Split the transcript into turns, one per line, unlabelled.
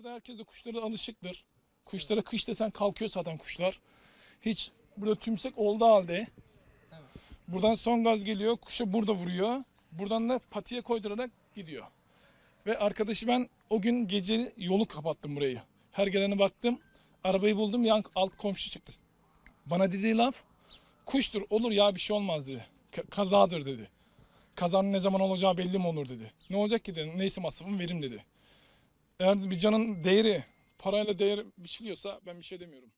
Burada herkes de kuşlara alışıktır. Kuşlara kış desen kalkıyor zaten kuşlar. Hiç burada tümsek olduğu halde. Buradan son gaz geliyor. Kuşa burada vuruyor. Buradan da patiye koydurarak gidiyor. Ve arkadaşı ben o gün gece yolu kapattım burayı. Her gelene baktım. Arabayı buldum. Yan alt komşu çıktı. Bana dediği laf kuştur olur ya bir şey olmaz dedi. Ka- kazadır dedi. Kazanın ne zaman olacağı belli mi olur dedi. Ne olacak ki dedim. Neyse masrafımı verim dedi. Eğer bir canın değeri parayla değer biçiliyorsa ben bir şey demiyorum.